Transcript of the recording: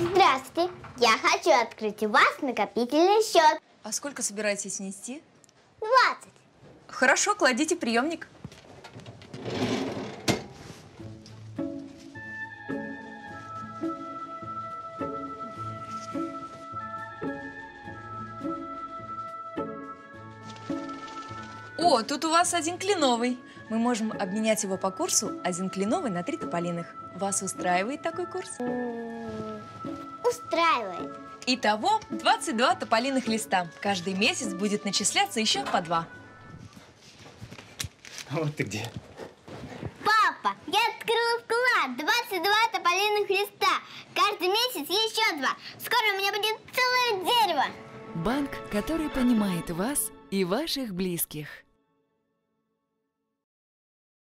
Здравствуйте. Я хочу открыть у вас накопительный счет. А сколько собираетесь внести? 20. Хорошо, кладите приемник. О, тут у вас один кленовый. Мы можем обменять его по курсу один кленовый на три тополиных. Вас устраивает такой курс? Устраивает. Итого 22 тополиных листа. Каждый месяц будет начисляться еще по два. Вот ты где. Папа, я открыла вклад. 22 тополиных листа. Каждый месяц еще два. Скоро у меня будет целое дерево. Банк, который понимает вас и ваших близких.